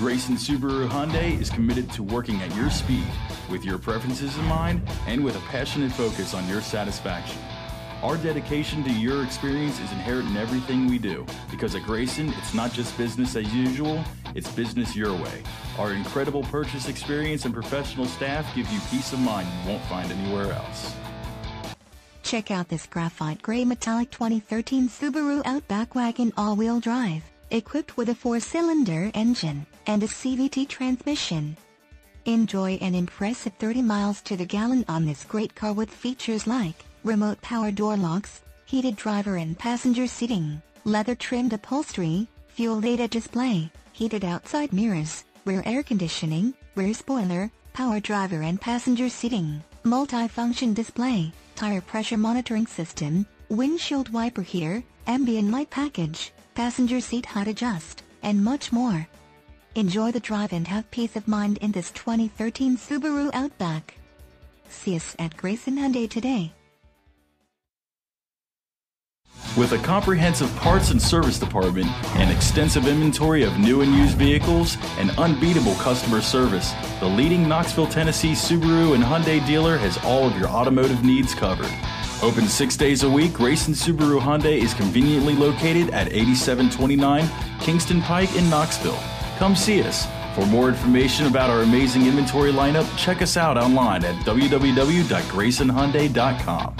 Grayson Subaru Hyundai is committed to working at your speed, with your preferences in mind, and with a passionate focus on your satisfaction. Our dedication to your experience is inherent in everything we do, because at Grayson, it's not just business as usual, it's business your way. Our incredible purchase experience and professional staff give you peace of mind you won't find anywhere else. Check out this graphite gray metallic 2013 Subaru Outback wagon all-wheel drive, equipped with a four-cylinder engine and a CVT transmission. Enjoy an impressive 30 miles to the gallon on this great car with features like remote power door locks, heated driver and passenger seating, leather-trimmed upholstery, fuel data display, heated outside mirrors, rear air conditioning, rear spoiler, power driver and passenger seating, multi-function display, tire pressure monitoring system, windshield wiper heater, ambient light package, passenger seat height adjust, and much more. Enjoy the drive and have peace of mind in this 2013 Subaru Outback. See us at Grayson Hyundai today. With a comprehensive parts and service department, an extensive inventory of new and used vehicles, and unbeatable customer service, the leading Knoxville, Tennessee Subaru and Hyundai dealer has all of your automotive needs covered. Open six days a week, Grayson Subaru Hyundai is conveniently located at 8729 Kingston Pike in Knoxville. Come see us. For more information about our amazing inventory lineup, check us out online at www.graysonhyundai.com.